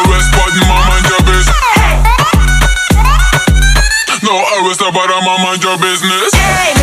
arrest, but my mind your business. No arrest, but I'm mind your business.